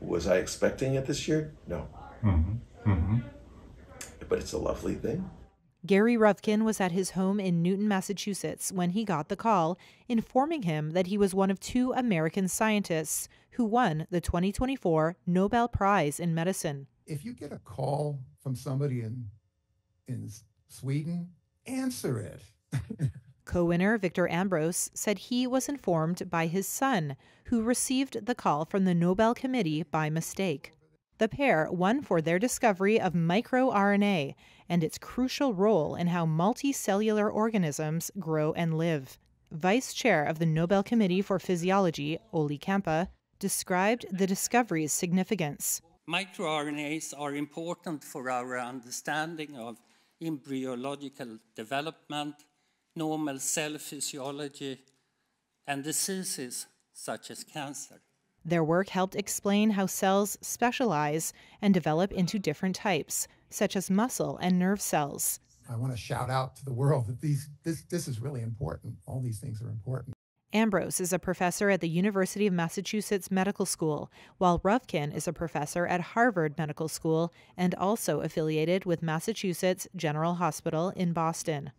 Was I expecting it this year? No. Mm-hmm. Mm-hmm. But it's a lovely thing. Gary Ruvkun was at his home in Newton, Massachusetts when he got the call informing him that he was one of two American scientists who won the 2024 Nobel Prize in Medicine. If you get a call from somebody in in Sweden, answer it. Co winner Victor Ambros said he was informed by his son, who received the call from the Nobel Committee by mistake. The pair won for their discovery of microRNA and its crucial role in how multicellular organisms grow and live. Vice chair of the Nobel Committee for Physiology, Olle Kämpe, described the discovery's significance. MicroRNAs are important for our understanding of embryological development, normal cell physiology, and diseases such as cancer. Their work helped explain how cells specialize and develop into different types, such as muscle and nerve cells. I want to shout out to the world that these this this is really important. All these things are important. Ambros is a professor at the University of Massachusetts Medical School, while Ruvkun is a professor at Harvard Medical School and also affiliated with Massachusetts General Hospital in Boston.